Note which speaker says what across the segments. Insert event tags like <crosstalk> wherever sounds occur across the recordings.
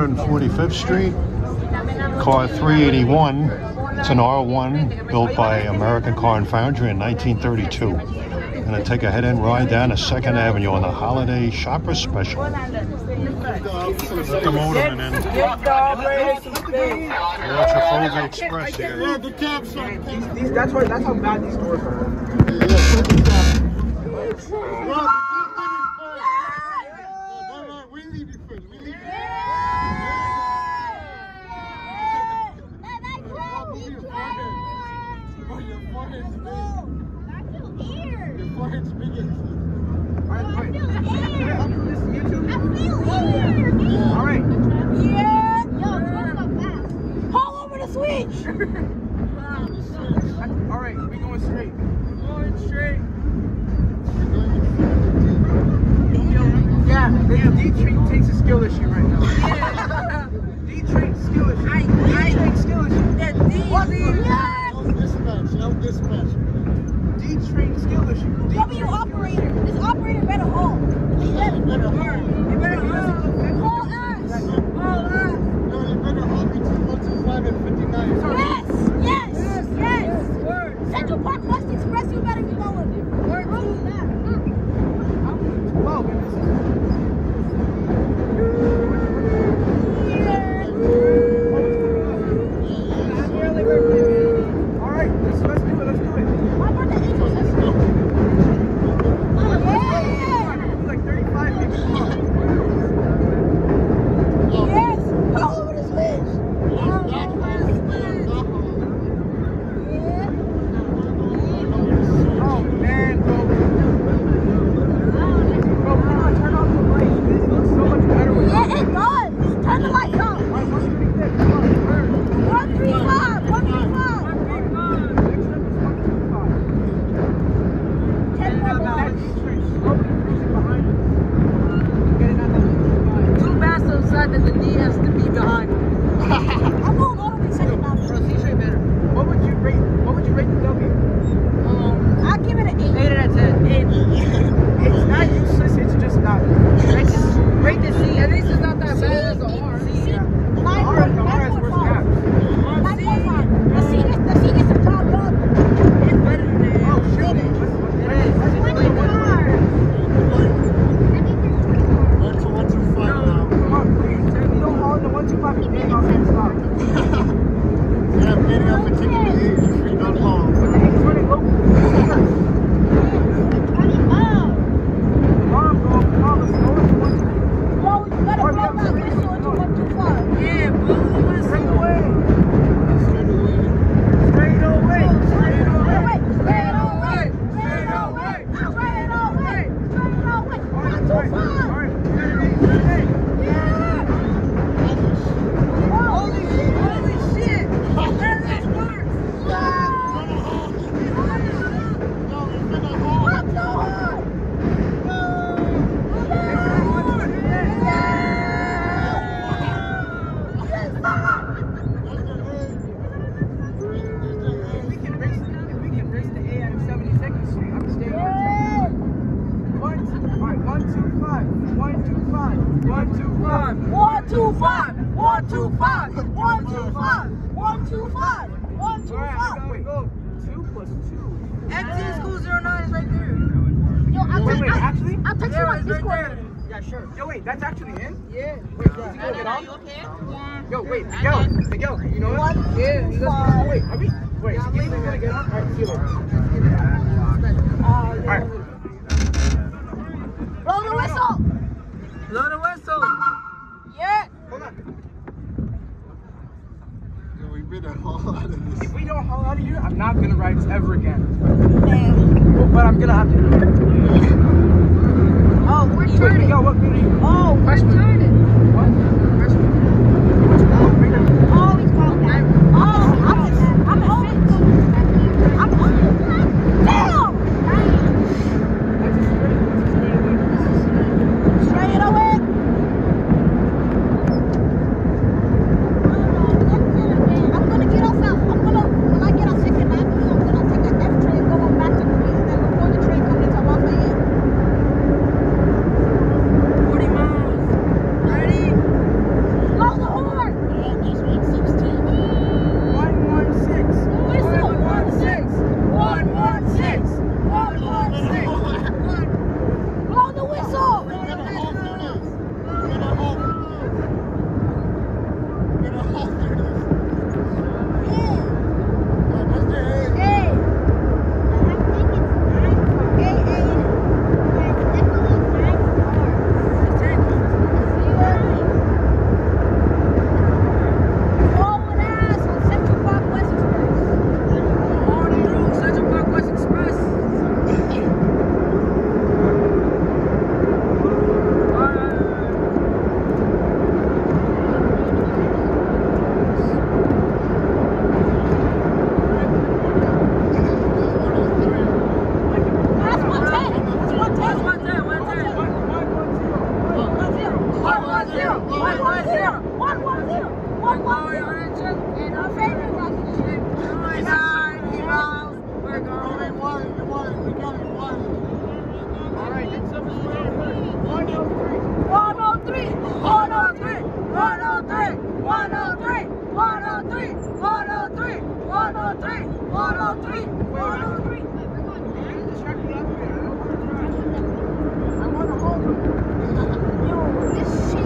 Speaker 1: 145th Street, car 381. It's an R1 built by American Car and Foundry in 1932. I'm going to take a head-end ride down to 2nd Avenue on the Holiday Shopper Special. The
Speaker 2: motor that's how bad these doors are. All right. Yeah. Yo, Pull over the
Speaker 3: switch. <laughs> wow.
Speaker 2: All right, we going straight.
Speaker 3: Going straight.
Speaker 2: Yeah, yeah. D-Train takes a skill issue right now. Yeah. <laughs> D-Train skill issue.
Speaker 3: I, I,
Speaker 2: D-Train skill issue.
Speaker 3: That D-Train.
Speaker 4: Yes. Out dispatch. No dispatch.
Speaker 2: D-Train skill issue.
Speaker 3: W operator. This operator better hold. He had better hold.
Speaker 2: Oh,
Speaker 3: we're turning.
Speaker 2: Yo, what,
Speaker 3: oh, we're turning. three. We're three. I
Speaker 2: want to hold him. <laughs>
Speaker 3: Yo, this shit.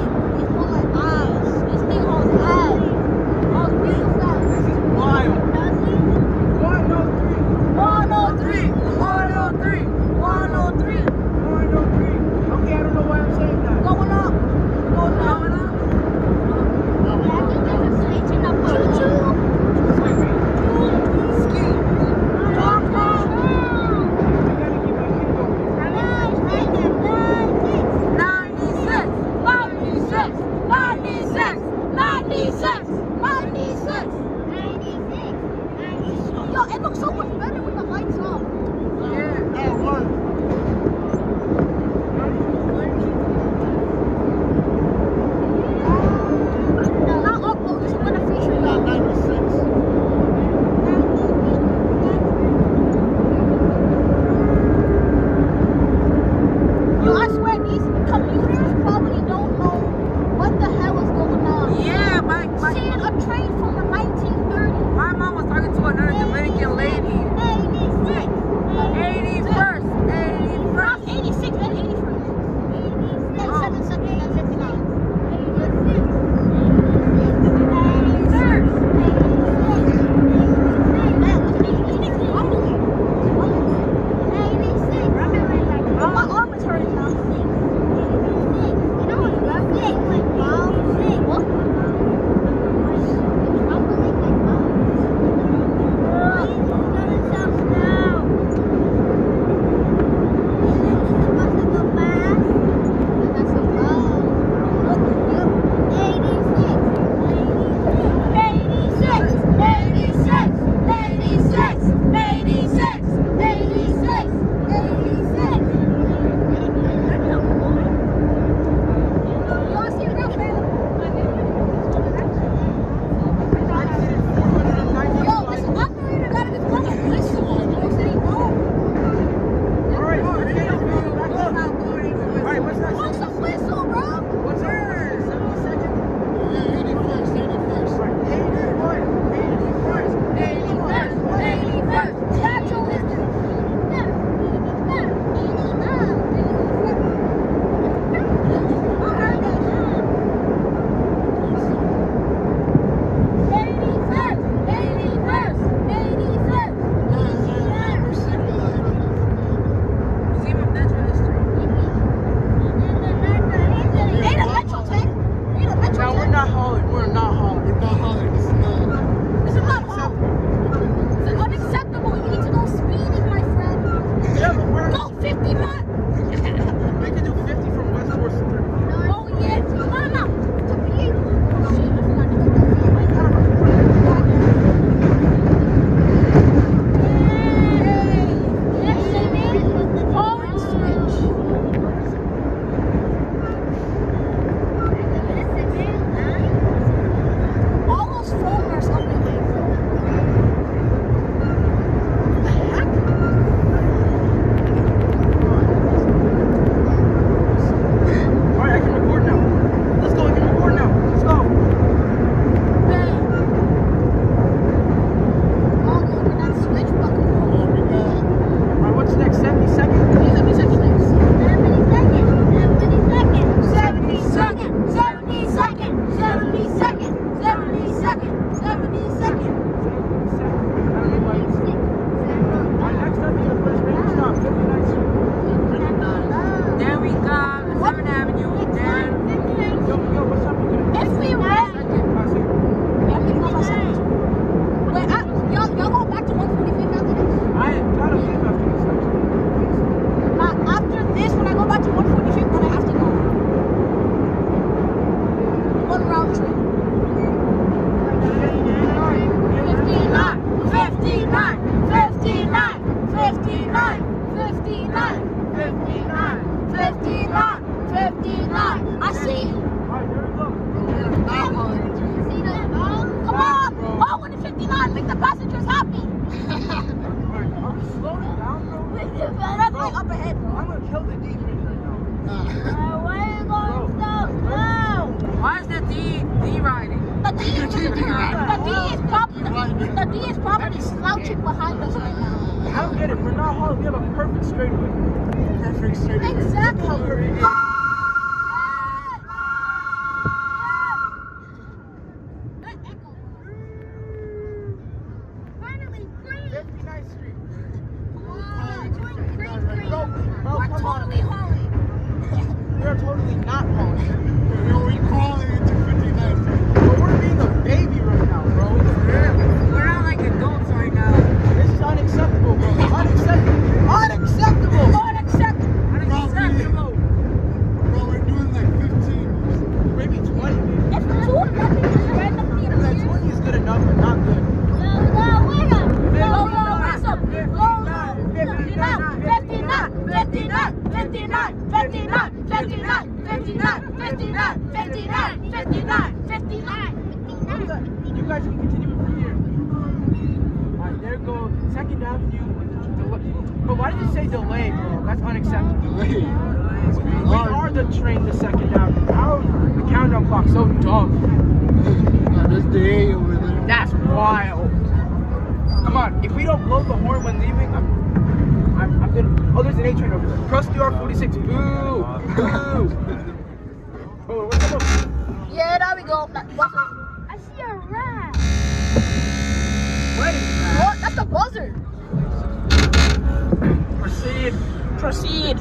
Speaker 3: proceed.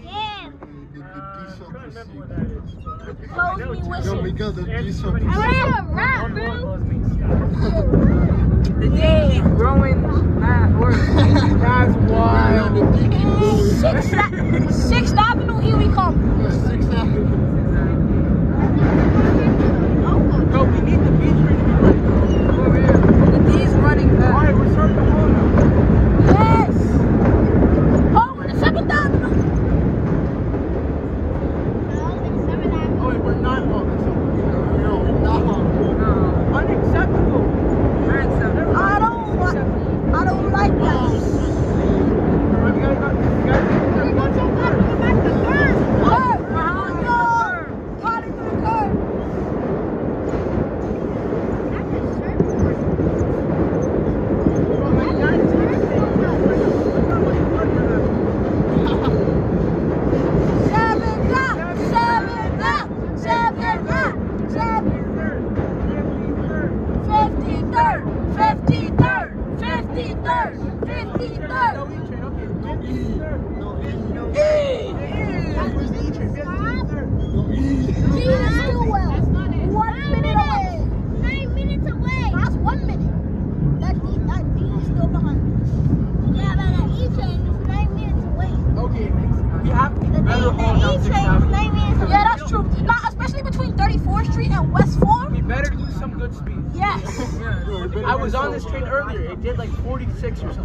Speaker 2: Yeah. we
Speaker 5: got
Speaker 3: the.
Speaker 2: I
Speaker 3: rap,
Speaker 2: bro. the is
Speaker 5: growing
Speaker 2: That's wild. Six, six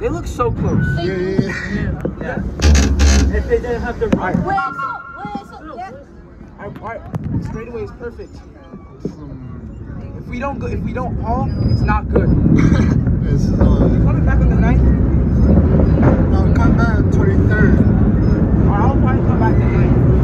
Speaker 2: They look so
Speaker 3: close. Yeah, yeah,
Speaker 4: yeah.
Speaker 6: yeah.
Speaker 3: yeah.
Speaker 2: If they
Speaker 6: didn't have the right.
Speaker 3: wait, wait, wait. up? No, yeah.
Speaker 2: Our, our straightaway is perfect. If we don't go, if we don't haul, it's not good. <laughs>
Speaker 7: it's, uh, you
Speaker 2: coming back on the ninth?
Speaker 7: I'll come back on
Speaker 2: 23rd. I'll probably come back the ninth.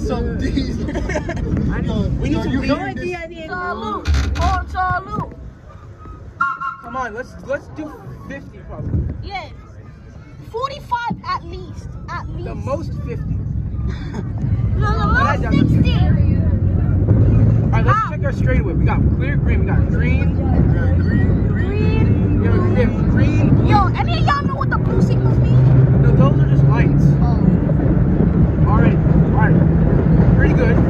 Speaker 3: be some D's. <laughs>
Speaker 2: I know.
Speaker 3: We need some
Speaker 5: Join
Speaker 7: the
Speaker 5: idea.
Speaker 3: Salute. Oh, salute.
Speaker 2: Come on, let's let's do 50 probably.
Speaker 3: Yeah. 45 at least. At least.
Speaker 2: The most 50.
Speaker 3: no, the most 60.
Speaker 2: Alright, let's
Speaker 3: ah.
Speaker 2: check our straightaway. We got clear green, we got green.
Speaker 7: Yeah, green, green.
Speaker 2: We have, green. Blue.
Speaker 3: Yo, any of y'all know what the blue signals mean?
Speaker 2: No, those are just lights.
Speaker 3: Oh
Speaker 2: good.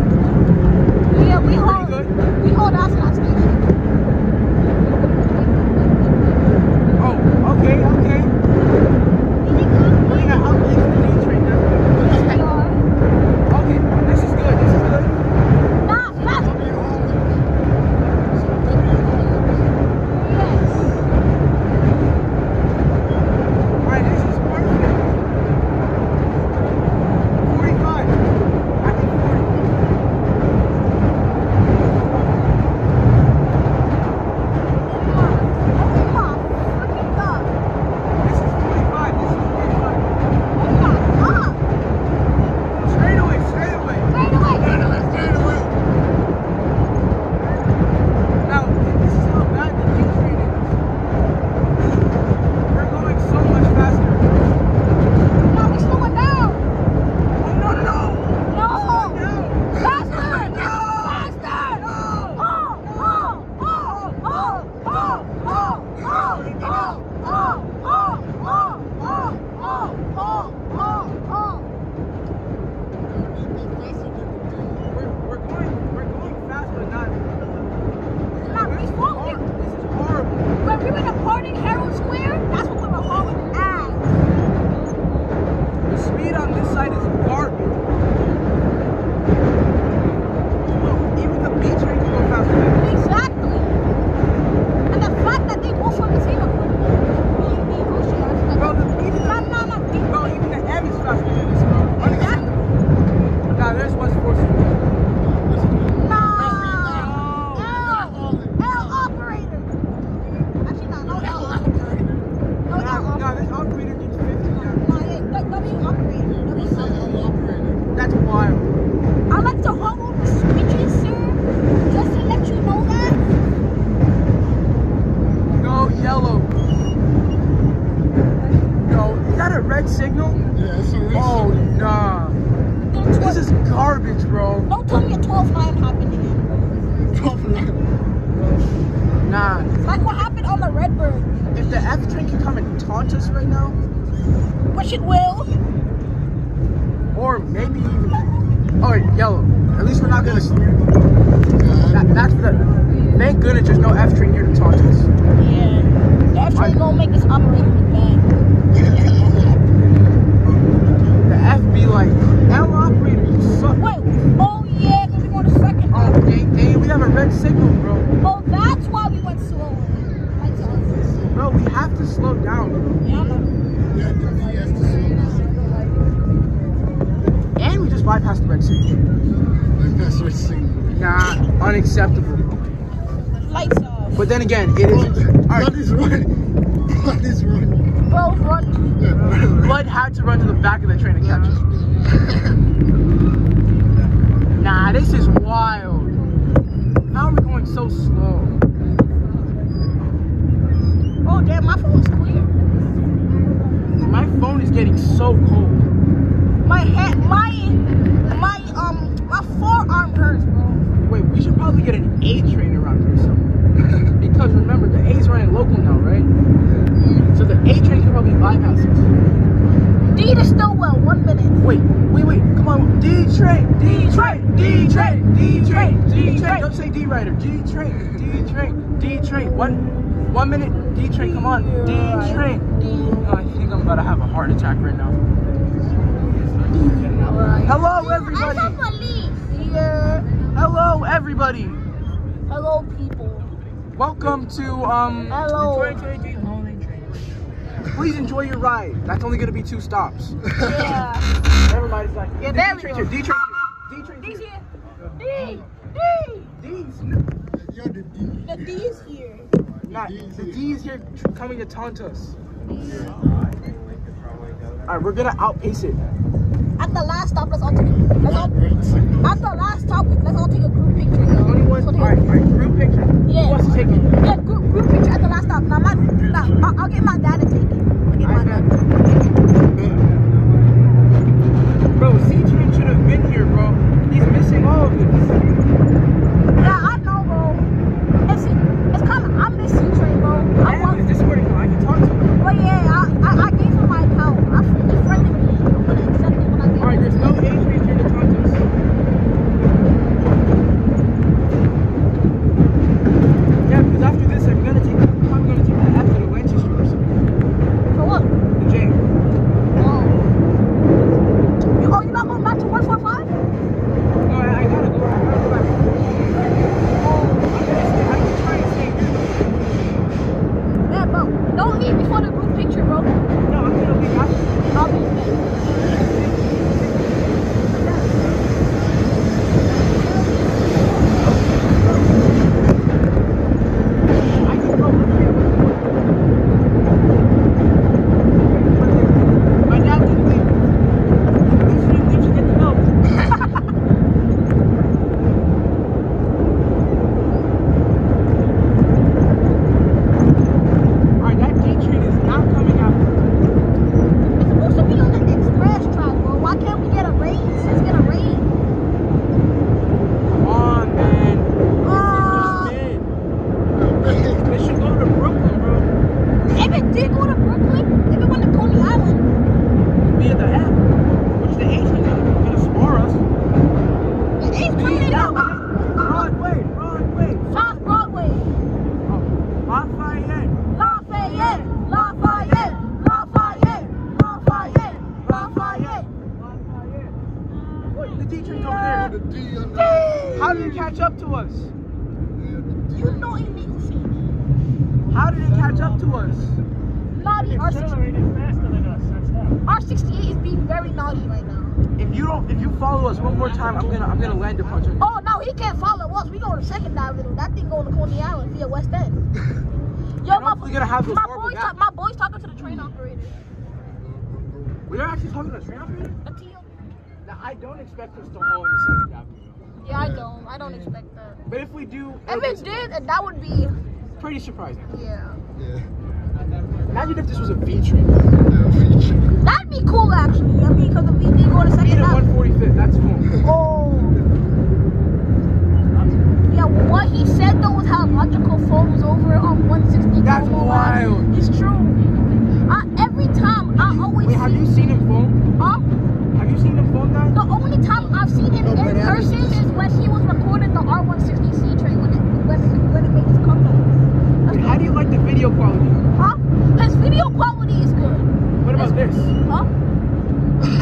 Speaker 3: Down. And we
Speaker 2: just bypassed the red signal.
Speaker 7: Like, that's red signal.
Speaker 2: Nah, unacceptable.
Speaker 3: Lights off.
Speaker 2: But then again, it is.
Speaker 7: Blood is running. Blood is running.
Speaker 3: Bro, run.
Speaker 7: Yeah, blood.
Speaker 2: Blood had to run to the back of the train to catch us. Nah, this is wild. How are we going so slow?
Speaker 3: Oh damn, my phone's clear.
Speaker 2: My phone is getting so cold.
Speaker 3: My head, my, my um, my forearm hurts, bro.
Speaker 2: Wait, we should probably get an A train around here somewhere. <laughs> because remember, the A's running local now, right? So the A train can probably bypass us.
Speaker 3: D to Stillwell, one minute.
Speaker 2: Wait, wait, wait, come on. D train, D train, D train, D train, D train. Don't say D rider. D train, D train, D train. One, one minute. D train, come on. D train. Oh, I think I'm about to have a heart attack right now. Hello, everybody.
Speaker 3: I'm the police. Yeah.
Speaker 2: Hello, everybody.
Speaker 3: Hello, people.
Speaker 2: Welcome to um.
Speaker 3: Hello.
Speaker 2: Please enjoy your ride. That's only gonna be two stops.
Speaker 3: Yeah. <laughs>
Speaker 2: Everybody's like, yeah,
Speaker 3: there
Speaker 2: D
Speaker 3: we
Speaker 2: train
Speaker 3: go.
Speaker 2: D train here. D train
Speaker 3: D's
Speaker 2: here.
Speaker 3: here. D. D.
Speaker 2: D's.
Speaker 7: You're the D.
Speaker 3: The D is here.
Speaker 2: Not, the D is here coming to taunt us. Alright, we're gonna outpace it.
Speaker 3: At the last stop, let's all take a, let's all, at the last stop, let's all take a group picture. yo.
Speaker 2: 21.
Speaker 3: Let's all take a-
Speaker 2: Alright, alright, group picture.
Speaker 3: Yeah.
Speaker 2: Who wants to take it?
Speaker 3: Yeah, group, group picture at the last stop. Now, my, nah, I'll, I'll get my dad to take it. I'll get my dad.
Speaker 2: Bro, C train should have been here, bro. He's missing all of this.
Speaker 6: That's
Speaker 3: 68 is being very naughty right now.
Speaker 2: If you don't, if you follow us one more time, I'm gonna, I'm gonna land a punch on you.
Speaker 3: Oh no, he can't follow us. We going to Second Avenue. That thing going to Coney Island via West End. <laughs> Yo,
Speaker 2: And hopefully gonna have those
Speaker 3: my
Speaker 2: horrible
Speaker 3: boys,
Speaker 2: gaps.
Speaker 3: my boys talking to the train operator.
Speaker 2: We are actually talking to the train operator.
Speaker 3: That's you.
Speaker 2: Now, I don't expect us to haul in the second avenue.
Speaker 3: Yeah, I don't. I don't expect that.
Speaker 2: But if we do,
Speaker 3: If
Speaker 2: it'll
Speaker 3: it
Speaker 2: be
Speaker 3: did, that would be
Speaker 2: pretty surprising.
Speaker 3: yeah.
Speaker 7: Yeah.
Speaker 2: Imagine if this was a V train. <laughs>
Speaker 3: That'd be cool, actually. I mean, because the V did go to second
Speaker 2: at
Speaker 3: half.
Speaker 2: 145th. That's cool.
Speaker 3: Oh. Yeah, what he said though was how logical falls over on 160.
Speaker 2: That's wild.
Speaker 3: Line. It's true. I, every time I always
Speaker 2: Wait, have you seen him phone?
Speaker 3: huh?
Speaker 2: Have you seen him phone that?
Speaker 3: The only time I've seen him
Speaker 7: Oh,
Speaker 3: in person is when he was recording the R160C train when it when it, when it made his comeback.
Speaker 2: Wait, how do you like the video quality?
Speaker 3: Huh? His video quality is good.
Speaker 2: What about this?
Speaker 3: Huh?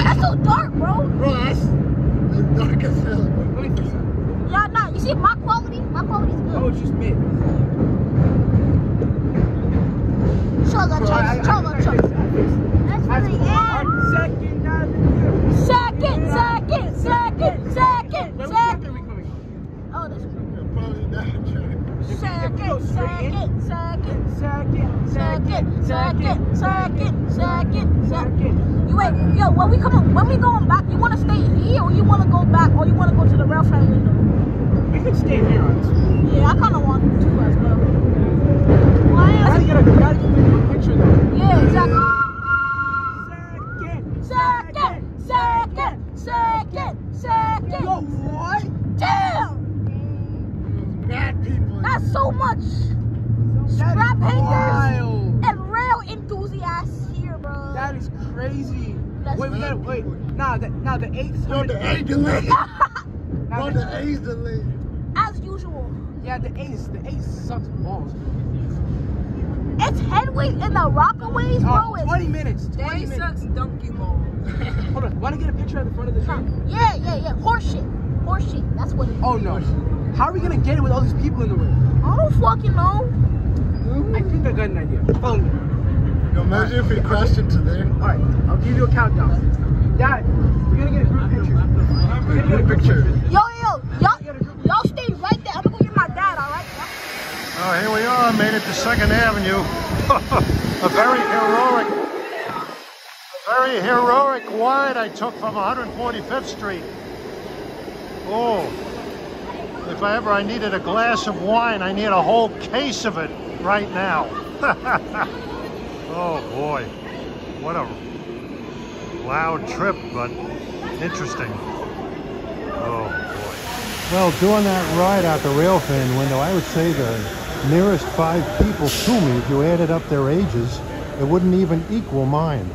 Speaker 3: That's so dark, bro.
Speaker 7: Bro, that's, dark as hell.
Speaker 2: Let me fix that.
Speaker 3: Yeah, nah. You see my quality? My quality's
Speaker 2: Oh,
Speaker 3: good.
Speaker 2: it's just mid. It. I fixed it.
Speaker 3: That's really it.
Speaker 2: Second Avenue.
Speaker 3: Second, second, second, second,
Speaker 2: Wait, which track
Speaker 3: second.
Speaker 2: are we coming on?
Speaker 3: Oh, this
Speaker 7: Probably that track.
Speaker 3: Second, second, second,
Speaker 2: Second,
Speaker 3: second, second, second, second, second.
Speaker 2: second.
Speaker 3: You wait, yo, when we coming, when we going back, you want to stay here or you want to go back or you want to go to the rail window?
Speaker 2: We could stay here.
Speaker 3: Yeah, I kind of want to as well.
Speaker 2: Gotta get a, gotta get a good picture though.
Speaker 3: Yeah, exactly.
Speaker 2: Second.
Speaker 3: Second, second, second, second.
Speaker 2: Yo, what?
Speaker 3: Damn, much.
Speaker 2: That
Speaker 3: Strap hangers and rail enthusiasts here, bro.
Speaker 2: That is crazy.
Speaker 3: That's
Speaker 2: wait, we gotta wait. Nah, that nah the eighth.
Speaker 7: Bro, the A delayed. <laughs>
Speaker 2: Nah,
Speaker 7: Bro, <laughs>
Speaker 2: the,
Speaker 7: the A's delayed.
Speaker 3: As usual.
Speaker 2: yeah, the ace. The ace sucks balls.
Speaker 3: It's headways in the rockaways, bro.
Speaker 2: Oh,
Speaker 3: It's
Speaker 2: 20 minutes. 20
Speaker 5: Daddy
Speaker 2: minutes.
Speaker 5: sucks donkey ball. <laughs>
Speaker 2: Hold on. Want to get a picture at the front of the train?
Speaker 3: Yeah, yeah, yeah. Horseshit. Horseshit. That's what it oh, is.
Speaker 2: Oh no. How are we gonna get it with all these people in the way?
Speaker 3: I don't fucking know.
Speaker 2: I think I got an idea. Follow me.
Speaker 7: Yo, imagine if we crashed into there.
Speaker 2: All right, I'll give you a countdown. Dad, we're gonna get a group picture. We're gonna get a group picture.
Speaker 3: Yo, yo, y'all, y'all stay right there. I'm gonna go get my dad, alright?
Speaker 1: Oh, here we are, made it to Second Avenue. <laughs> a very heroic, a very heroic wide I took from 145th Street. Oh, if I ever I needed a glass of wine, I need a whole case of it right now. <laughs> oh boy, what a loud trip, but interesting. Oh boy. Well, doing that ride out the rail fan window, I would say the nearest five people to me, if you added up their ages, it wouldn't even equal mine.